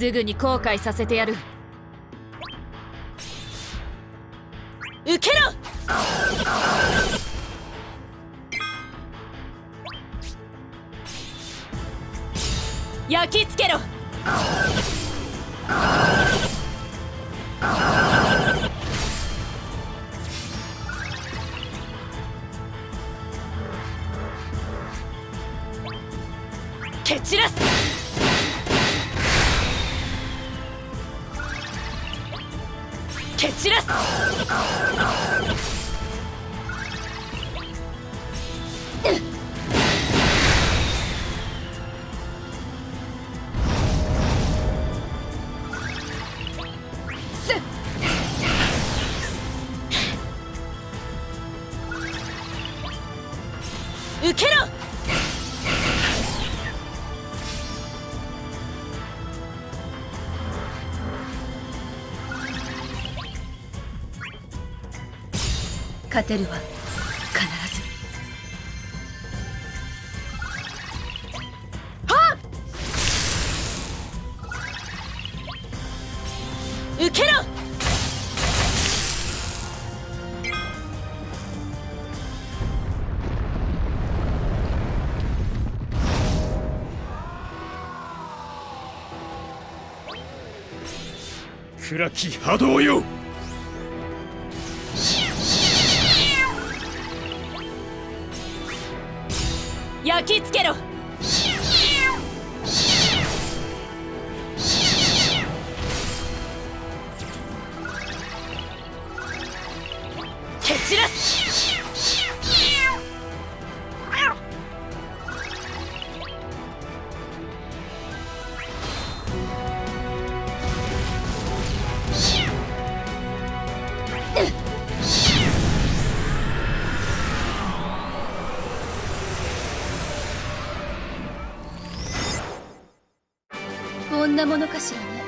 すぐに後悔させてやる。受けろ！焼き付けろ！蹴散らす！蹴散らす。受けろ。勝てるわ。必ず。はっ！受けろ！暗き波動よ。きつけろ。蹴散らす。んなものかしらね。